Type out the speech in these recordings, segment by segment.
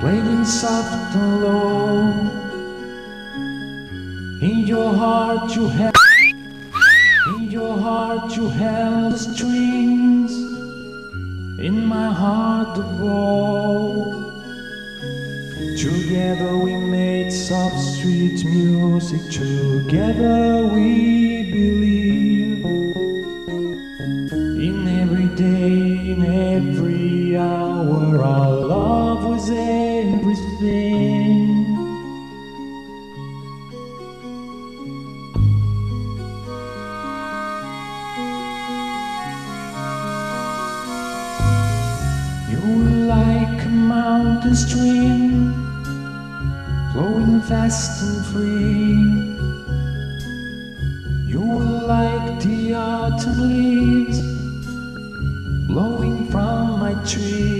playing soft and low. In your heart you have, in your heart you held the strings. In my heart the bow. Together we made soft sweet music. Together we believe. In every day, in every hour, our love was everything. Mountain stream, flowing fast and free. You were like the autumn leaves, blowing from my tree.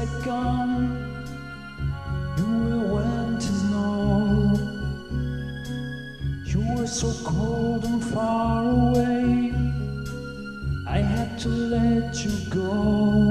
are gone, you were want to know. You were so cold and far away, I had to let you go.